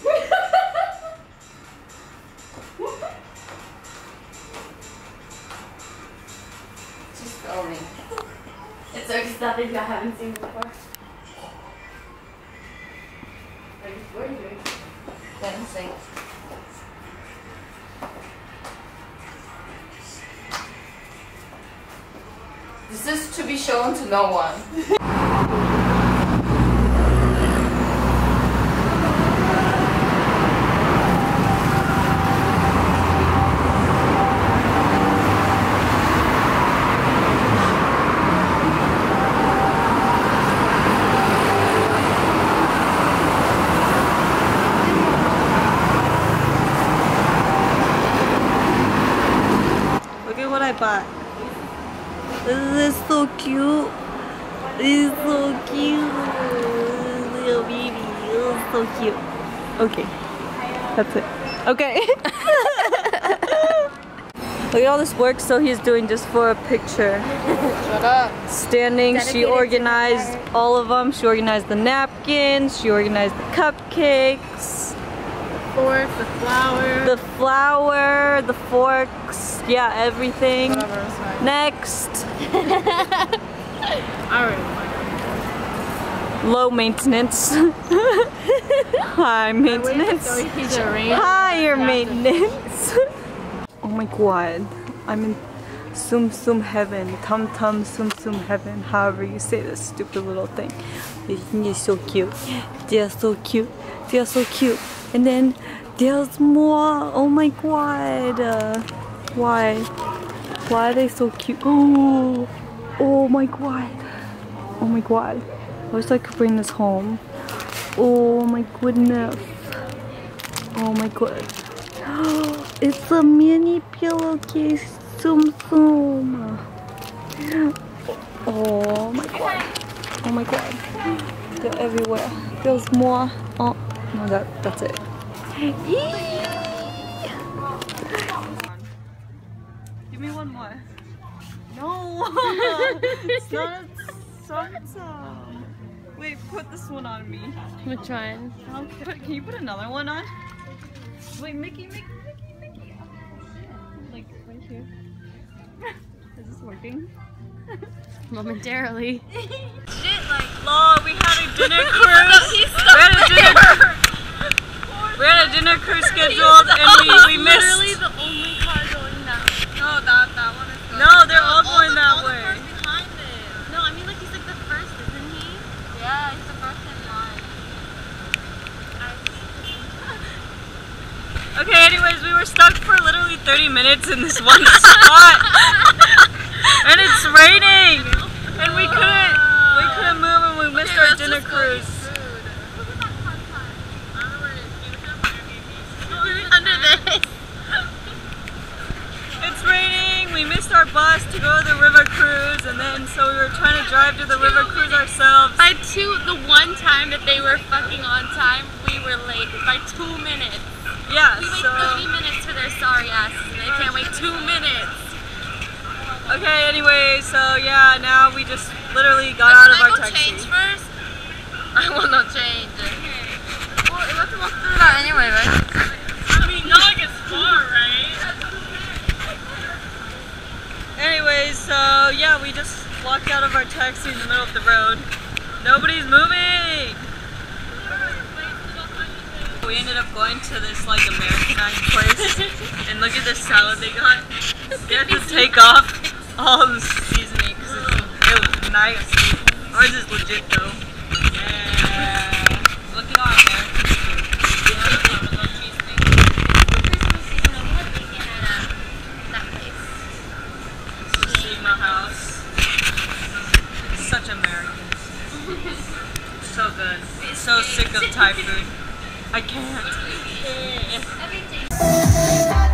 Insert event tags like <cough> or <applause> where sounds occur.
She's filming. It's so exciting I haven't seen before. What are you doing? Dancing. This is to be shown to no one. <laughs> Look at what I bought. This is so cute. This is so cute. Little baby. This so cute. Okay. That's it. Okay. <laughs> Look at all this work so he's doing just for a picture. Shut up. Standing, she Dedicated to organized all of them. She organized the napkins, she organized the cupcakes, The Fork, the flower. the flour, the forks, yeah, everything. Whatever, it's fine. Next, <laughs> low maintenance. <laughs> High maintenance. Higher maintenance. <laughs> oh my god. I'm in Tsum Tsum Heaven. Tum Tum Sum Sum Heaven. However you say this stupid little thing. They're so cute. They're so cute. They're so cute. And then there's more. Oh my god. Uh, why? Why are they so cute? Oh, oh my god. Oh my god. I wish I could bring this home. Oh my goodness. Oh my god. <gasps> It's a mini pillowcase. Tsum tsum. Oh my god. Oh my god. They're everywhere. There's more. Oh no, that that's it. <gasps> Give more. No, <laughs> it's not some. Wait, put this one on me. Which one? Okay. Put, can you put another one on? Wait, Mickey, Mickey, Mickey, Mickey. Oh, like right here. <laughs> Is this working? <laughs> Momentarily. Shit, like, lol, we had a dinner cruise. we had a dinner cruise. We had a dinner cruise scheduled and we, we missed. the only car going that No, that that one is. No, they're all going that way. No, I mean like he's like the first, isn't he? Yeah, it's the first in line. <laughs> Okay, anyways, we were stuck for literally 30 minutes in this one <laughs> spot. and it's raining. And we couldn't we couldn't move and we missed our dinner cruise. Under this. It's raining. We missed our bus to go to the river cruise and then so we were trying to drive to the river cruise ourselves. By two, the one time that they were fucking on time, we were late by two minutes. Yeah, We wait so 30 minutes for their sorry asses, and they can't wait two minutes. Okay, anyway, so yeah, now we just literally got out of our go taxi. change first? I want to change. Well, you have to walk through that anyway, right? I mean, not like it's far, right? Anyways, so yeah, we just walked out of our taxi in the middle of the road. Nobody's moving! We ended up going to this like Americanized place and look at the salad they got. They had to take off all the seasoning because it was nice. Ours is legit though. Yeah. Look at our American food. Yeah, parmesan cheese thing. Sigma House. Such Americans. So good. So sick of Thai food. I can't. Everything.